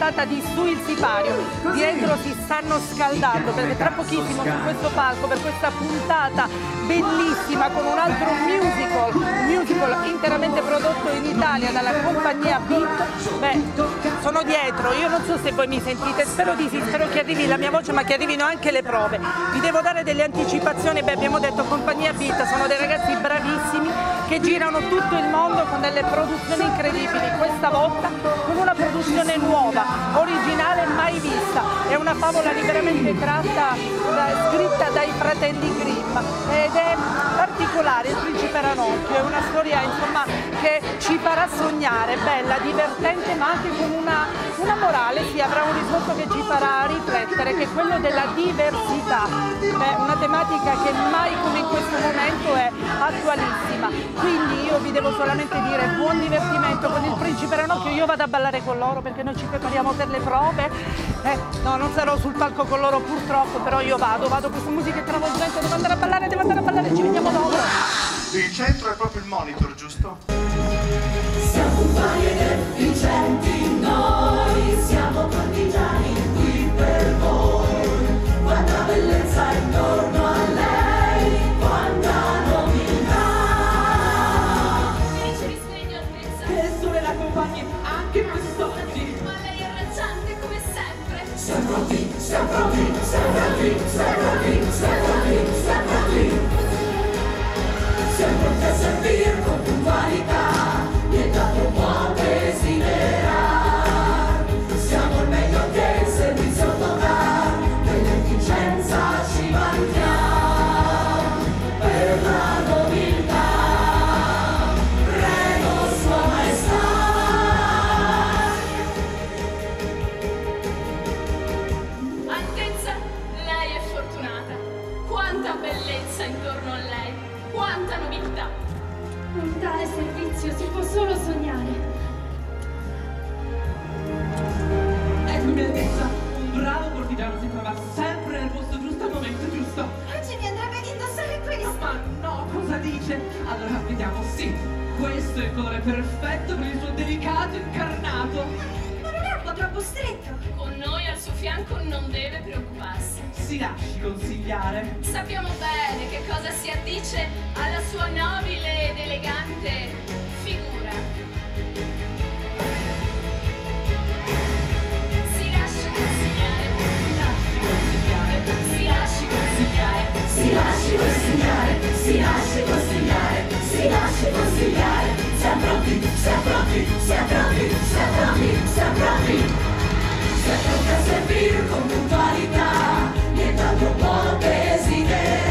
puntata di Su il Sipario. Dietro si stanno scaldando perché tra pochissimo su questo palco per questa puntata bellissima con un altro musical, musical interamente prodotto in Italia dalla compagnia Beat. Beh, sono dietro, io non so se voi mi sentite, spero di sì, spero che arrivi la mia voce ma che arrivino anche le prove. Vi devo dare delle anticipazioni, beh abbiamo detto compagnia Beat, sono dei ragazzi bravissimi che girano tutto il mondo con delle produzioni incredibili, questa volta con una produzione nuova, originale, mai vista. È una favola liberamente tratta, da, scritta dai fratelli Grimm ed è particolare, il principe Ranocchio, è una storia insomma, che ci farà sognare, bella, divertente ma anche con una, una morale, sì, avrà un risvolto che ci farà riflettere, che è quello della diversità, Beh, una tematica che mai come in questo momento è attualissima. Quindi io vi devo solamente dire buon divertimento con il principe Ranocchio, io vado a ballare con loro perché noi ci prepariamo per le prove. Eh, no, non sarò sul palco con loro purtroppo, però io vado, vado, questa musica è travolgente, devo andare a ballare, devo andare a ballare, ci vediamo dopo. Il centro è proprio il monitor, giusto? Siamo umani ed efficienti noi, siamo partigiani Eccomi Altezza, un bravo cortigiano si trova sempre nel posto giusto al momento giusto. Oggi mi andrebbe di indossare questo. Ma no, cosa dice? Allora, vediamo, sì, questo è il colore perfetto per il suo delicato incarnato. Ma non è un po' troppo stretto? Con noi al suo fianco non deve preoccuparsi Si lasci consigliare. Sappiamo bene che cosa si addice alla sua nobile ed elegante consigliare Si lasci consigliare, si lasci consigliare, si lasci consigliare. Siamo pronti, siamo pronti, siamo pronti, siamo pronti, siamo pronti. Siamo pronti a servire con puntualità, nient'altro può desiderare.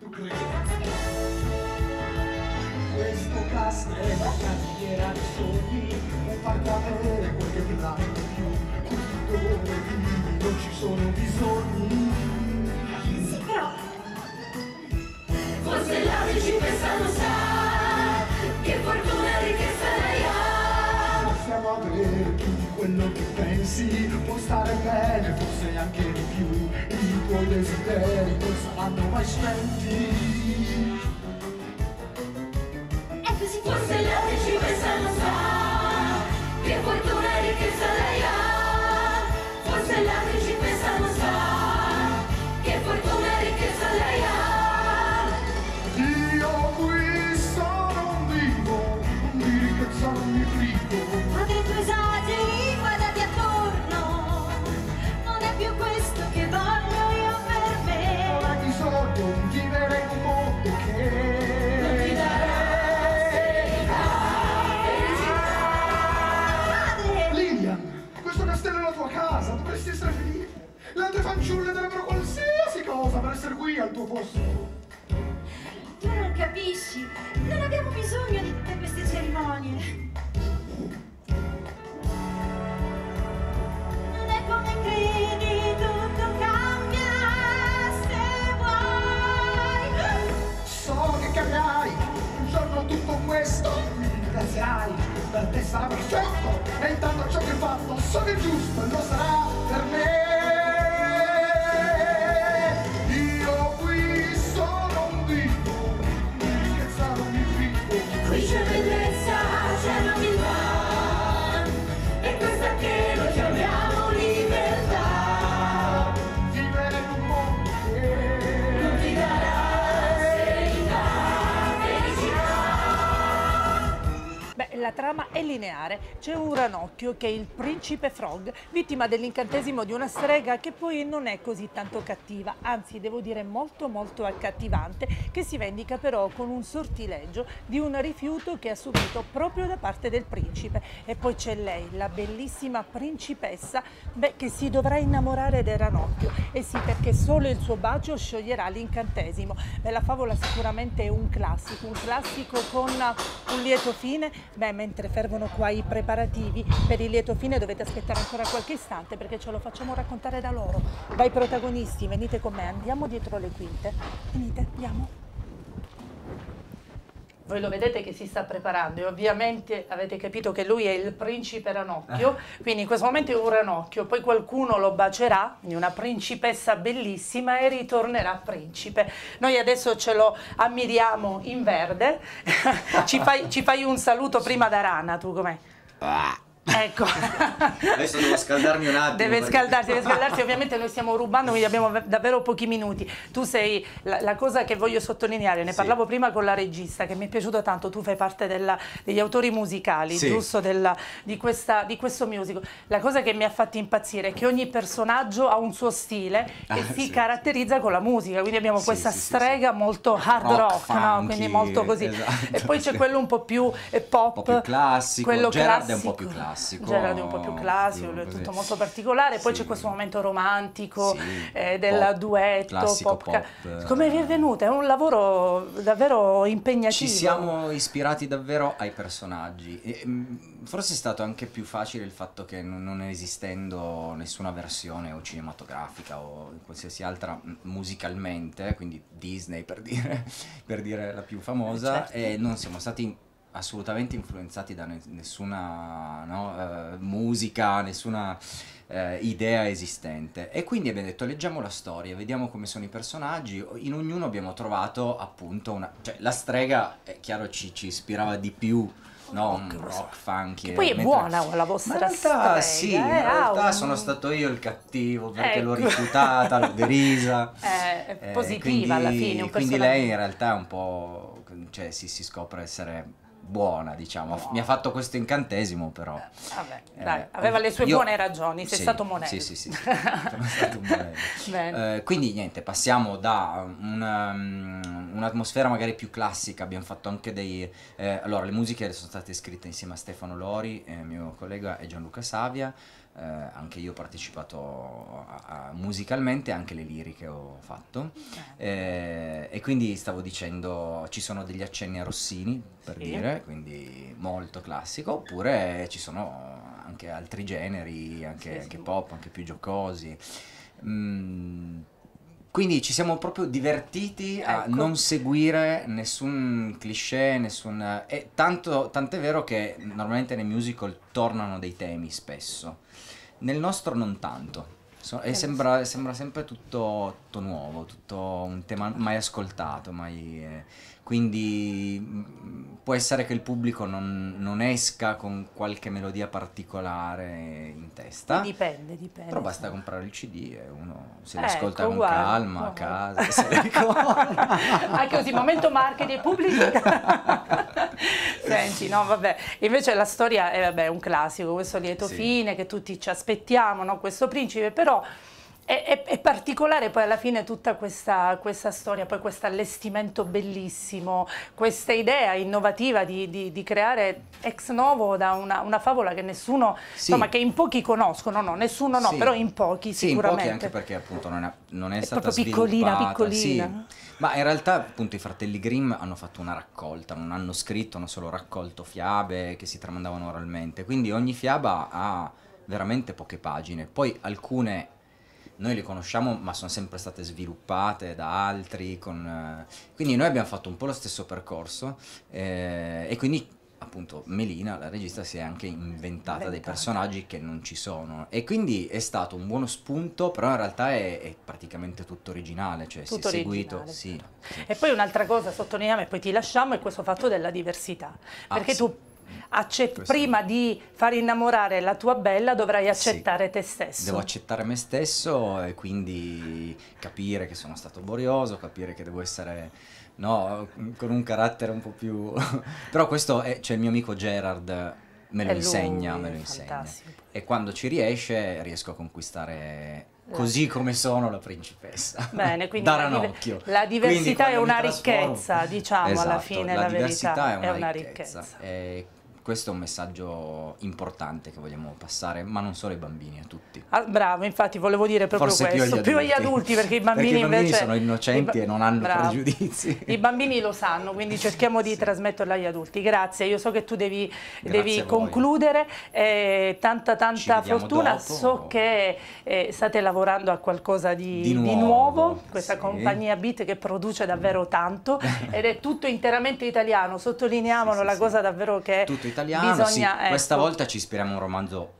Tu credi? Questo cast è la cantiera dei sogni e farti avere quel che vorrai di più Qui dove vivi non ci sono bisogni che pensi Puoi stare bene, forse anche di più I tuoi desideri non saranno mai spenti tuo posto. Tu non capisci, non abbiamo bisogno di tutte queste cerimonie. Non è come credi, tutto cambia se che capirai, un giorno tutto questo mi ringrazierai. Per te sarà perfetto, e intanto ciò che hai fatto so che è giusto lineare. C'è un ranocchio che è il principe Frog, vittima dell'incantesimo di una strega che poi non è così tanto cattiva, anzi devo dire molto molto accattivante, che si vendica però con un sortileggio di un rifiuto che ha subito proprio da parte del principe. E poi c'è lei, la bellissima principessa, beh, che si dovrà innamorare del ranocchio. E sì, perché solo il suo bacio scioglierà l'incantesimo. Beh, la favola sicuramente è un classico, un classico con un lieto fine. Beh, mentre fervono qua i preparativi per il lieto fine dovete aspettare ancora qualche istante perché ce lo facciamo raccontare da loro. Dai protagonisti, venite con me, andiamo dietro le quinte. Venite, andiamo. Voi lo vedete che si sta preparando e ovviamente avete capito che lui è il principe ranocchio, quindi in questo momento è un ranocchio, poi qualcuno lo bacerà, quindi una principessa bellissima e ritornerà principe. Noi adesso ce lo ammiriamo in verde, ci, fai, ci fai un saluto prima da Rana, tu com'è? Ah. Ecco. Adesso devo scaldarmi un attimo. Deve scaldarsi, deve scaldarsi, ovviamente noi stiamo rubando, quindi abbiamo ve- davvero pochi minuti. Tu sei la, la cosa che voglio sottolineare, ne Sì. parlavo prima con la regista che mi è piaciuto tanto, tu fai parte della- degli autori musicali, Sì. giusto, della- di, questa- di questo musical. La cosa che mi ha fatto impazzire è che ogni personaggio ha un suo stile e Ah, si sì. caratterizza con la musica, quindi abbiamo questa strega molto hard Rock, rock, no? funky, quindi molto così. esatto, e poi c'è quello un po' più eh, pop, Un po' più classico, quello Gerard è un po' classico. più classico, Gerard è un po' più classico, più tutto molto particolare, poi Sì. c'è questo momento romantico Sì, eh, del duetto, classico pop. pop, Come vi è venuto? È un lavoro davvero impegnativo. Ci siamo ispirati davvero ai personaggi. E, mm, forse è stato anche più facile il fatto che non, non esistendo nessuna versione o cinematografica o qualsiasi altra musicalmente, quindi Disney per dire, per dire la più famosa, certo. e non siamo stati assolutamente influenzati da ne- nessuna no, eh, musica, nessuna eh, idea esistente. E quindi abbiamo detto leggiamo la storia, vediamo come sono i personaggi, in ognuno abbiamo trovato appunto una... cioè la strega è chiaro ci, ci ispirava di più. No, un rock funky. Che poi è mentre- buona la vostra Ma in realtà strega, sì, eh, in realtà un- sono stato io il cattivo perché l'ho Ecco. rifiutata, l'ho derisa. Eh, è Eh, positiva alla quindi- fine, un Quindi lei in realtà è un po', cioè si, si scopre essere buona, diciamo. Buona. Mi ha fatto questo incantesimo però. Vabbè, Eh, dai, aveva le sue io- buone ragioni, sei sì, stato monello. Sì, sì, sì, sono stato monello. Eh, quindi niente, passiamo da um, un'atmosfera magari più classica, abbiamo fatto anche dei... eh, allora, le musiche sono state scritte insieme a Stefano Lori, eh, mio collega, e Gianluca Savia, eh, anche io ho partecipato a- a- musicalmente, anche le liriche ho fatto. Eh, e quindi stavo dicendo, ci sono degli accenni a Rossini, per Sì. dire, quindi molto classico, oppure ci sono anche altri generi, anche, Sì, anche sì. pop, anche più giocosi. Mm, quindi ci siamo proprio divertiti a Ecco. non seguire nessun cliché, nessun... E tanto, tant'è vero che normalmente nei musical tornano dei temi spesso. Nel nostro non tanto. So- e sembra, sembra sempre tutto, tutto nuovo, tutto un tema mai ascoltato, mai... eh, quindi mm, può essere che il pubblico non, non esca con qualche melodia particolare in testa. Dipende, dipende. Però basta comprare il CD e uno se Ecco, l'ascolta con guarda, calma a guarda. casa. se le ricorda. Anche così, momento marketing pubblico. Senti, no, vabbè. Invece la storia è vabbè, un classico, questo lieto Sì. fine che tutti ci aspettiamo, no? questo principe, però È, è- è particolare poi alla fine tutta questa, questa storia, poi questo allestimento bellissimo, questa idea innovativa di, di- di creare ex novo da una, una favola che nessuno, Sì. insomma che in pochi conoscono, no, nessuno no, Sì. però in pochi Sì, in sicuramente. pochi anche perché appunto non è, non è È stata proprio piccolina, piccolina. Ma in realtà appunto i fratelli Grimm hanno fatto una raccolta, non hanno scritto, hanno solo raccolto fiabe che si tramandavano oralmente, quindi ogni fiaba ha veramente poche pagine, poi alcune noi le conosciamo ma sono sempre state sviluppate da altri, con, eh, quindi noi abbiamo fatto un po' lo stesso percorso eh, e quindi appunto Melina, la regista, si è anche inventata dei Inventata. personaggi che non ci sono e quindi è stato un buono spunto, però in realtà è, è praticamente tutto originale, cioè Tutto si è seguito, originale. sì, sì. E poi un'altra cosa sottolineiamo e poi ti lasciamo è questo fatto della diversità. Ah, Perché sì. tu Questo- prima di far innamorare la tua bella dovrai Sì. accettare te stesso. Devo accettare me stesso e quindi capire che sono stato borioso, capire che devo essere no, con un carattere un po' più... Però questo è, cioè il mio amico Gerard me lo È lui, insegna, me lo è insegna. E quando ci riesce riesco a conquistare così come sono la principessa. Bene, quindi la, ranocchio. la Quindi diversità è una ricchezza, diciamo alla Esatto, fine, la, la, diversità verità è una, ricchezza. E questo è un messaggio importante che vogliamo passare, ma non solo ai bambini, a tutti. Ah, bravo, infatti volevo dire proprio Forse questo, più agli adulti. perché i bambini Perché i bambini invece sono innocenti e non hanno Bravo. pregiudizi. I bambini lo sanno, quindi cerchiamo di trasmetterlo agli adulti. Grazie, io so che tu devi, devi concludere, eh, tanta tanta fortuna, dopo. so che eh, state lavorando a qualcosa di, Di di nuovo, nuovo, questa sì. compagnia Beat che produce davvero tanto ed è tutto interamente italiano, sottolineiamolo Sì, sì, la sì. cosa davvero che Tutto italiano, bisogna... sì. Questa ecco, volta ci ispiriamo a un romanzo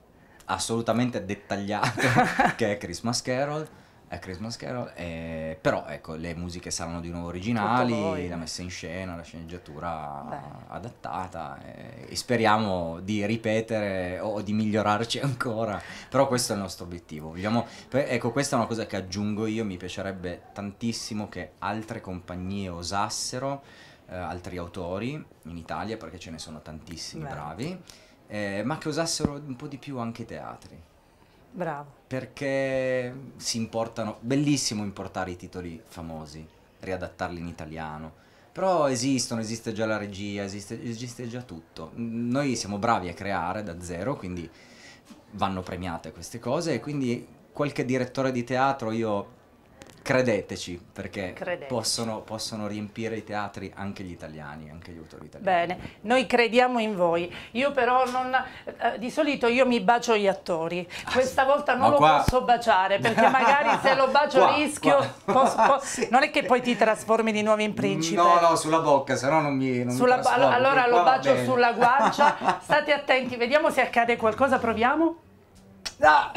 assolutamente dettagliato che è Christmas Carol. È Christmas Carol, eh, però ecco, le musiche saranno di nuovo originali, la messa in scena, la sceneggiatura Bene. adattata eh, e speriamo di ripetere o di migliorarci ancora, però questo è il nostro obiettivo. Vogliamo- ecco, questa è una cosa che aggiungo io, mi piacerebbe tantissimo che altre compagnie osassero, eh, altri autori in Italia, perché ce ne sono tantissimi Bene. bravi, eh, ma che usassero un po' di più anche i teatri. Bravo. Perché si importano, bellissimo importare i titoli famosi, riadattarli in italiano. Però esistono, esiste già la regia, esiste, esiste già tutto. Noi siamo bravi a creare da zero, quindi vanno premiate queste cose e quindi qualche direttore di teatro io credeteci perché Credete. possono, possono riempire i teatri anche gli italiani, anche gli autori italiani. Bene, noi crediamo in voi. Io però non, eh, di solito io mi bacio gli attori. Questa volta non Ma lo qua- posso baciare perché magari se lo bacio Qua, rischio. qua. posso- po- Non è che poi ti trasformi di nuovo in principe. No, no, sulla bocca, se no non mi non mi Sulla- trasformo, allora lo bacio sulla guancia. State attenti, vediamo se accade qualcosa. Proviamo. Ah!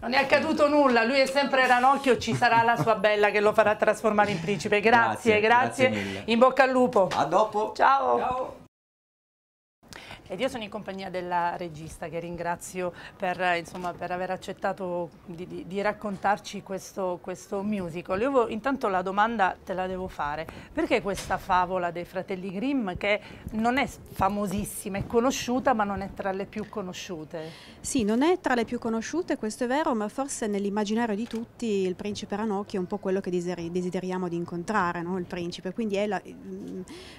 Non è accaduto nulla, lui è sempre ranocchio, ci sarà la sua bella che lo farà trasformare in principe. Grazie, Grazie, grazie. grazie. In bocca al lupo. A dopo. Ciao. Ed io sono in compagnia della regista che ringrazio per, insomma, per aver accettato di, di- di raccontarci questo, questo musical. Io intanto la domanda te la devo fare. Perché questa favola dei fratelli Grimm che non è famosissima, è conosciuta ma non è tra le più conosciute? Sì, non è tra le più conosciute, questo è vero, ma forse nell'immaginario di tutti il principe Ranocchio è un po' quello che desideriamo di incontrare, no? il principe, quindi è la,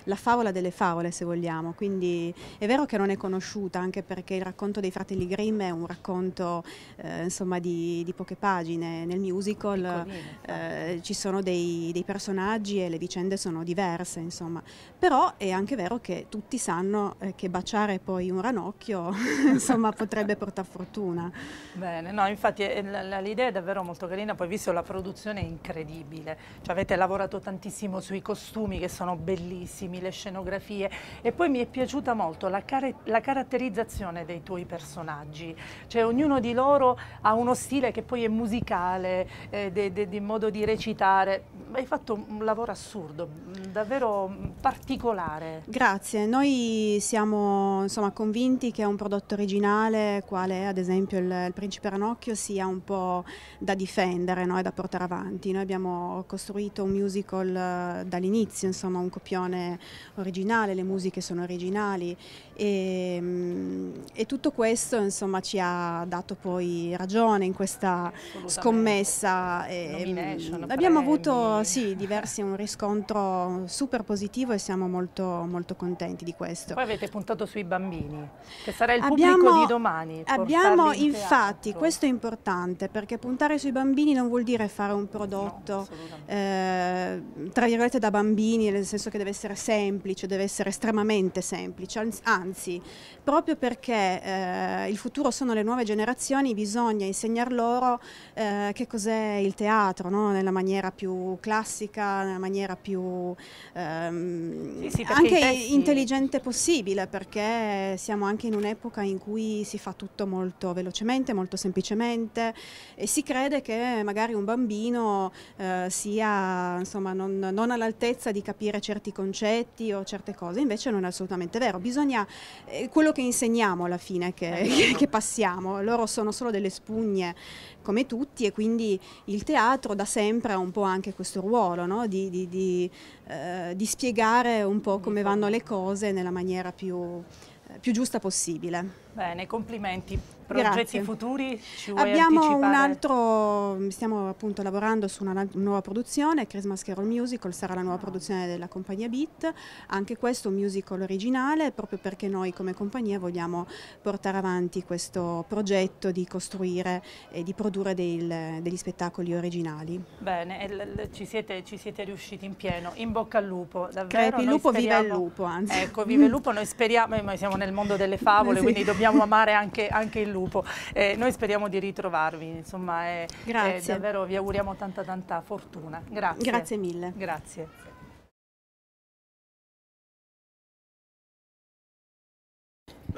la favola delle favole se vogliamo, quindi è vero che non è conosciuta anche perché il racconto dei fratelli Grimm è un racconto eh, insomma di, di poche pagine, nel musical eh, ci sono dei, dei personaggi e le vicende sono diverse, insomma. Però è anche vero che tutti sanno eh, che baciare poi un ranocchio, insomma, potrebbe portare fortuna. Bene, no, infatti eh, l'idea è davvero molto carina, poi visto la produzione è incredibile, cioè, avete lavorato tantissimo sui costumi che sono bellissimi, le scenografie. E poi mi è piaciuta molto la, care- la caratterizzazione dei tuoi personaggi, cioè ognuno di loro ha uno stile che poi è musicale, eh, di modo di recitare, hai fatto un lavoro assurdo, davvero particolare. Grazie, noi siamo insomma, convinti che un prodotto originale, quale ad esempio il, il Principe Ranocchio, sia un po' da difendere no? e da portare avanti. Noi abbiamo costruito un musical eh, dall'inizio, insomma un copione originale, le musiche sono originali e e, mm, e tutto questo insomma ci ha dato poi ragione in questa scommessa. E, mm, abbiamo avuto sì, diversi, un riscontro super positivo e siamo molto, molto contenti di questo. Poi avete puntato sui bambini, che sarà il Abbiamo- pubblico di domani. Abbiamo in infatti, teatro. questo è importante perché puntare sui bambini non vuol dire fare un prodotto assolutamente. eh, tra virgolette da bambini, nel senso che deve essere semplice, deve essere estremamente semplice, anzi- anzi proprio perché eh, il futuro sono le nuove generazioni bisogna insegnar loro eh, che cos'è il teatro no? nella maniera più classica, nella maniera più ehm, Sì, sì, anche testi- intelligente possibile perché siamo anche in un'epoca in cui si fa tutto molto velocemente, molto semplicemente e si crede che magari un bambino eh, sia insomma, non, non all'altezza di capire certi concetti o certe cose, invece non è assolutamente vero. Bisogna, eh, quello che insegniamo alla fine, che, che- che passiamo, loro sono solo delle spugne come tutti e quindi il teatro da sempre ha un po' anche questo ruolo no? di, di- di, eh, di spiegare un po' come vanno le cose nella maniera più, eh, più giusta possibile. Bene, complimenti. Progetti Grazie. futuri? Ci vuoi Abbiamo anticipare? un altro, stiamo appunto lavorando su una nuova produzione, Christmas Carol Musical, sarà la nuova produzione della compagnia Beat, anche questo un musical originale, proprio perché noi come compagnia vogliamo portare avanti questo progetto di costruire e di produrre del- degli spettacoli originali. Bene, ci, siete, ci siete riusciti in pieno. In bocca al lupo, davvero. Crepi il lupo, viva il speriamo- lupo, anzi. Ecco, vive il lupo, noi speriamo, eh, noi siamo nel mondo delle favole, Sì. quindi dobbiamo amare anche, anche il lupo. Eh, noi speriamo di ritrovarvi, insomma, è, Grazie. è davvero vi auguriamo tanta tanta fortuna. Grazie. Grazie mille. Grazie.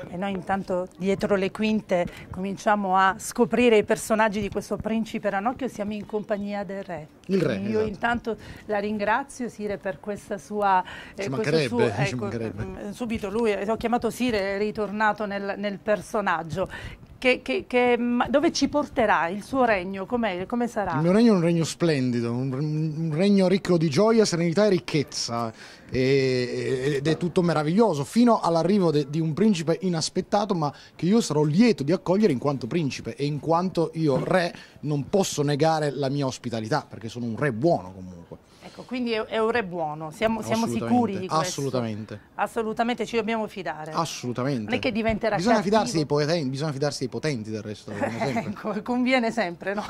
E noi intanto dietro le quinte cominciamo a scoprire i personaggi di questo principe Ranocchio, siamo in compagnia del re. Il re, Io esatto. intanto la ringrazio Sire per questa sua... eh, Ci mancherebbe, suo- ci ecco, mancherebbe. mm, subito lui, eh, ho chiamato Sire, è ritornato nel, nel personaggio. Che, che- che- dove ci porterà il suo regno? Come sarà? Il mio regno è un regno splendido, un, un regno ricco di gioia, serenità e ricchezza. E- ed è tutto meraviglioso, fino all'arrivo di un principe inaspettato, ma che io sarò lieto di accogliere in quanto principe e in quanto io, re, non posso negare la mia ospitalità, perché sono un re buono comunque. Ecco, quindi è, è un re buono, siamo, siamo sicuri di questo? Assolutamente. Assolutamente, ci dobbiamo fidare. Assolutamente. Non è che diventerà Bisogna cattivo. fidarsi, dei potenti, bisogna fidarsi dei potenti del resto. sempre. Ecco, conviene sempre, no?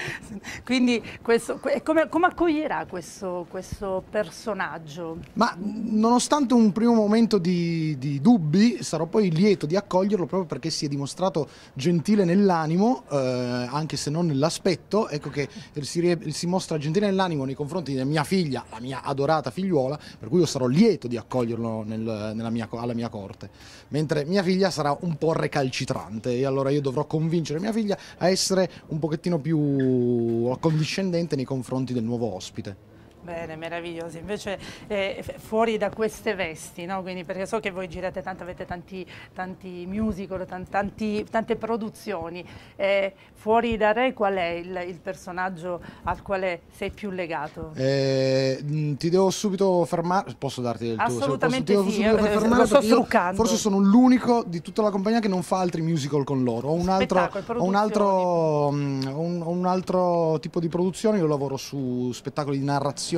Quindi questo, que- come, come accoglierà questo, questo personaggio? Ma nonostante un primo momento di, di dubbi, sarò poi lieto di accoglierlo proprio perché si è dimostrato gentile nell'animo, eh, anche se non nell'aspetto. Ecco che si, si mostra gentile nell'animo nei confronti della mia figlia, la mia adorata figliuola, per cui io sarò lieto di accoglierlo nel- mia alla mia corte. Mentre mia figlia sarà un po' recalcitrante e allora io dovrò convincere mia figlia a essere un pochettino più accondiscendente nei confronti del nuovo ospite. Bene, meraviglioso. Invece eh, fuori da queste vesti, no? Quindi, perché so che voi girate tanto, avete tanti, tanti musical, tan- tanti- tante produzioni. Eh, fuori da Re qual è il, il personaggio al quale sei più legato? Eh, mh, ti devo subito fermare. Posso darti il tuo? Assolutamente posso- sì, fermare lo sto perché io struccando. Forse sono l'unico di tutta la compagnia che non fa altri musical con loro. Ho un altro, ho un altro, ho un, ho un altro tipo di produzione. Io lavoro su spettacoli di narrazione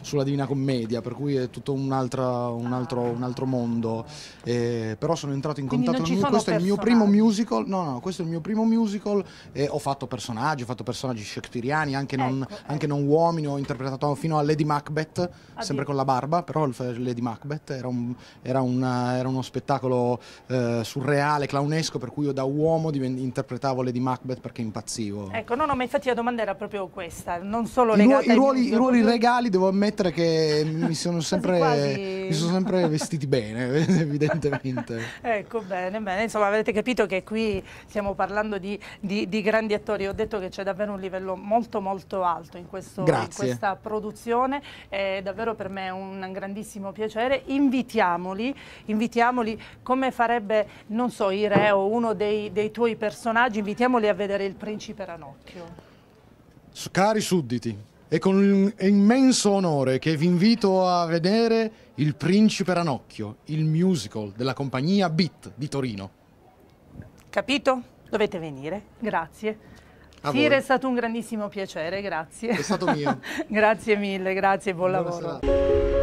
sulla Divina Commedia, per cui è tutto un, altra- un altro, un altro mondo. Eh, però sono entrato in contatto con Questo è il mio primo personaggi. musical. No, no, questo è il mio primo musical. E ho fatto personaggi, ho fatto personaggi shakespeariani, anche, non, Ecco, anche non uomini. Ho interpretato fino a Lady Macbeth, sempre con la barba, però Lady Macbeth era, un- era una- era uno spettacolo eh, surreale, clownesco, per cui io da uomo interpretavo Lady Macbeth perché impazzivo. Ecco, no, no, ma infatti la domanda era proprio questa, non solo I, ruo- legata i ruoli, i ruoli proprio- regali devo ammettere che mi sono sempre, quasi. mi sono sempre vestiti bene, evidentemente. Ecco, bene, bene. Insomma, avete capito che qui stiamo parlando di, di- di grandi attori. Ho detto che c'è davvero un livello molto, molto alto in, questo- in questa produzione. È davvero per me un grandissimo piacere. Invitiamoli, invitiamoli come farebbe, non so, il re o uno dei, dei tuoi personaggi, invitiamoli a vedere il principe Ranocchio. Cari sudditi, È con un immenso onore che vi invito a vedere Il Principe Ranocchio, il musical della compagnia Beat di Torino. Capito? Dovete venire. Grazie. A Sire, voi. è stato un grandissimo piacere, grazie. È stato mio. grazie mille, grazie, buon Buona lavoro. serata.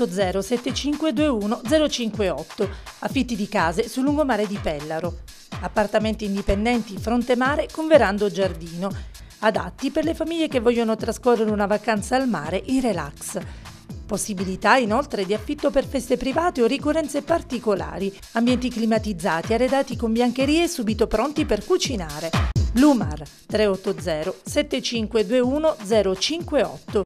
Blumar 380 7521 058 affitti di case sul lungomare di Pellaro. Appartamenti indipendenti fronte mare con verando giardino. Adatti per le famiglie che vogliono trascorrere una vacanza al mare in relax. Possibilità inoltre di affitto per feste private o ricorrenze particolari, ambienti climatizzati, arredati con biancherie subito pronti per cucinare. Blumar 380 7521 058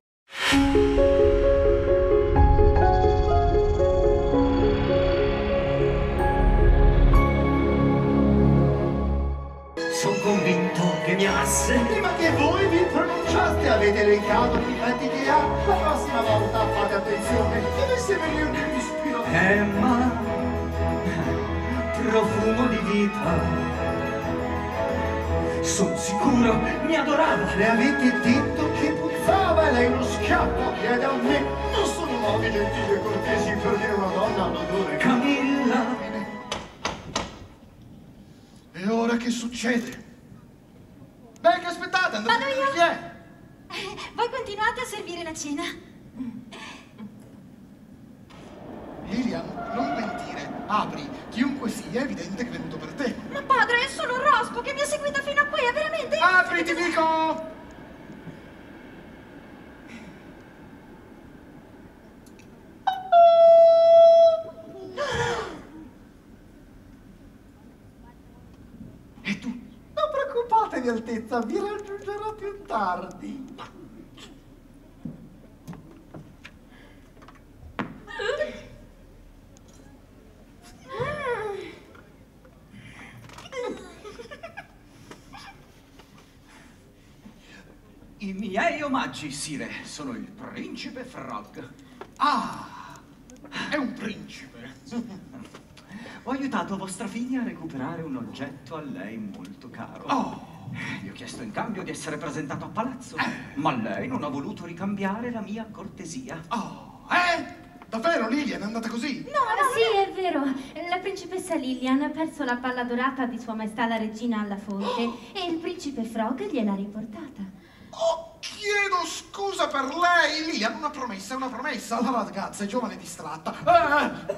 amasse. Prima che voi vi pronunciaste avete elencato i difetti che ha. La prossima volta fate attenzione. Dovesse venirmi un ispiro. Emma, profumo di vita. Sono sicuro mi adorava. Le avete detto che puzzava e lei lo schiaffo chiede a me. Non sono modi gentili e cortesi per dire una donna all'odore. Camilla, E ora che succede? Beh, che aspettate? Andate Vado io? chi è. Voi continuate a servire la cena. Lilian, non mentire. Apri. Chiunque sia, è evidente che è venuto per te. Ma padre, è solo Rospo che mi ha seguito fino a qui, è veramente... Apri, ti dico! e tu? Non Altezza, vi raggiungerò più tardi. I miei omaggi, Sire, sono il principe Frog. Ah, è un principe. Ho aiutato vostra figlia a recuperare un oggetto a lei molto caro. Oh. Gli ho chiesto in cambio di essere presentato a palazzo, ma lei non ha voluto ricambiare la mia cortesia. Oh, eh? Davvero, Lilian, è andata così? No, sì, è vero. La principessa Lilian ha perso la palla dorata di Sua Maestà la Regina alla fonte e il principe Frog gliel'ha riportata. Oh, chiedo scusa per lei. Lilian, una promessa, è una promessa. La ragazza è giovane e distratta. Eh,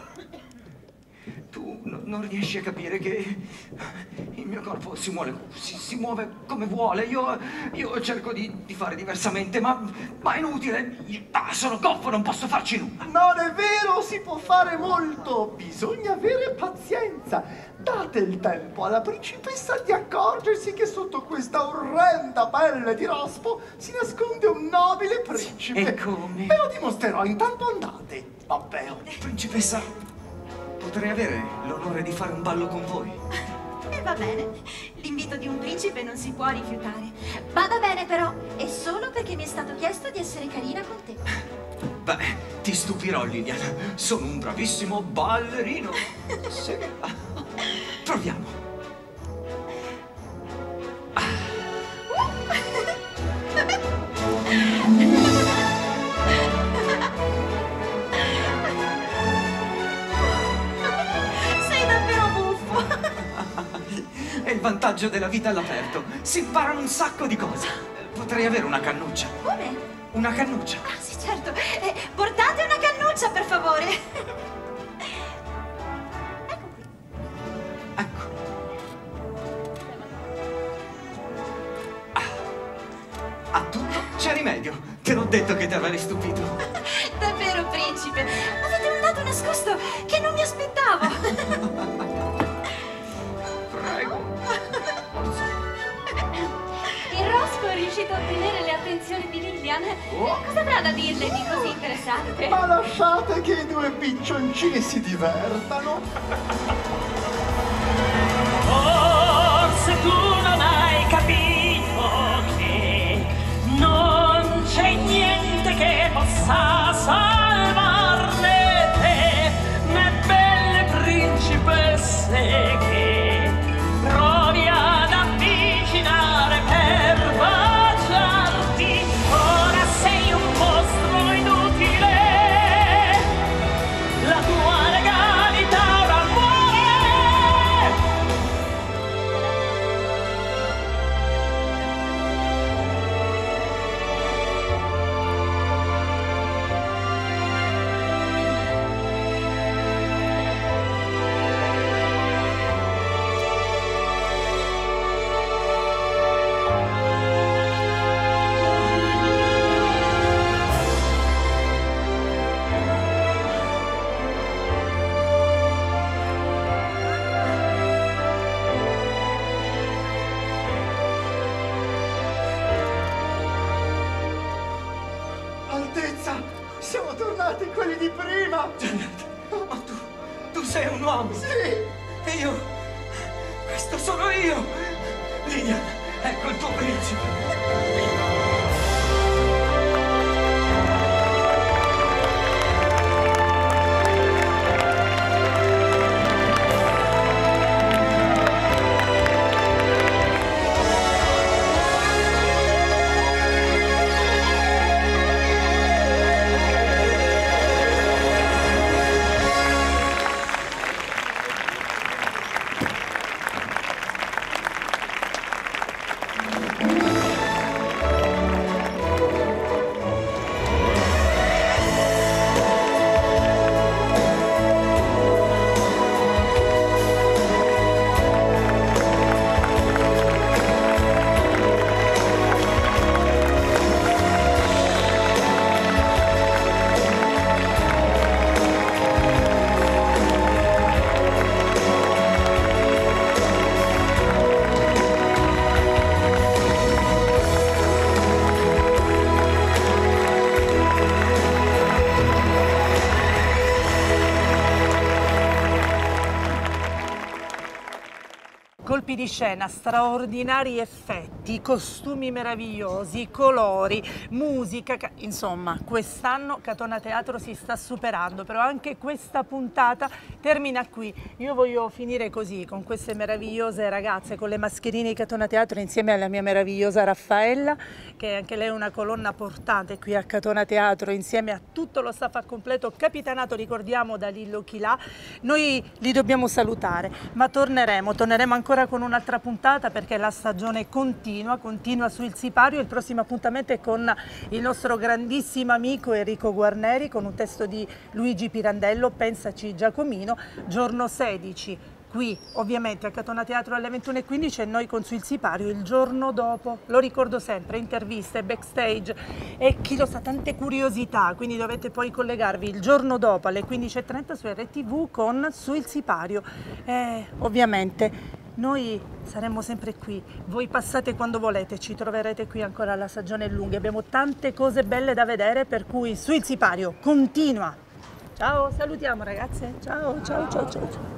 Tu no- non riesci a capire che il mio corpo si muove, si, si muove come vuole. Io, io cerco di, di fare diversamente, ma, ma è inutile. Ah, sono goffo, non posso farci nulla. Non è vero, si può fare molto. Bisogna avere pazienza. Date il tempo alla principessa di accorgersi che sotto questa orrenda pelle di rospo si nasconde un nobile principe. E come? Ve lo dimostrerò, intanto andate. Vabbè. Principessa, potrei avere l'onore di fare un ballo con voi? E va bene, l'invito di un principe non si può rifiutare. Vada bene però, è solo perché mi è stato chiesto di essere carina con te. Beh, ti stupirò, Lilian. Sono un bravissimo ballerino. Sì. Proviamo. Vantaggio della vita all'aperto. Si imparano un sacco di cose. Potrei avere una cannuccia. Come? Una cannuccia. Ah, sì, certo. Eh, portate una cannuccia, per favore. Ecco. Ah. A tutto c'è rimedio. Te l'ho detto che ti avrei stupito. Davvero, principe. Avete un nascosto aspettavo. riuscito a ottenere le attenzioni di Lilian. Cosa avrà da dirle di così interessante? Ma lasciate che i due piccioncini si divertano. Forse tu non hai capito che non c'è niente che possa salvarne sei Colpi di scena, straordinari effetti, costumi meravigliosi, colori, musica, ca- insomma, quest'anno Catona Teatro si sta superando, però anche questa puntata termina qui. Io voglio finire così, con queste meravigliose ragazze, con le mascherine di Catona Teatro insieme alla mia meravigliosa Raffaella, che anche lei è una colonna portante qui a Catona Teatro, insieme a tutto lo staff al completo, capitanato, ricordiamo, da Lillo Chilà. Noi li dobbiamo salutare, ma torneremo, torneremo ancora con un'altra puntata perché la stagione continua, continua sul Sipario. Il prossimo appuntamento è con il nostro grandissimo amico Enrico Guarneri con un testo di Luigi Pirandello, Pensaci Giacomino, giorno 16 qui ovviamente a Catona Teatro alle 21.15 e noi con Sul Sipario il giorno dopo, lo ricordo sempre, interviste, backstage e chi lo sa tante curiosità, quindi dovete poi collegarvi il giorno dopo alle 15.30 su RTV con Sul Sipario. Eh, ovviamente noi saremo sempre qui, voi passate quando volete, ci troverete qui ancora la stagione lunga, abbiamo tante cose belle da vedere per cui Sul Sipario continua. Ciao, salutiamo ragazze, ciao ciao ciao ciao. ciao.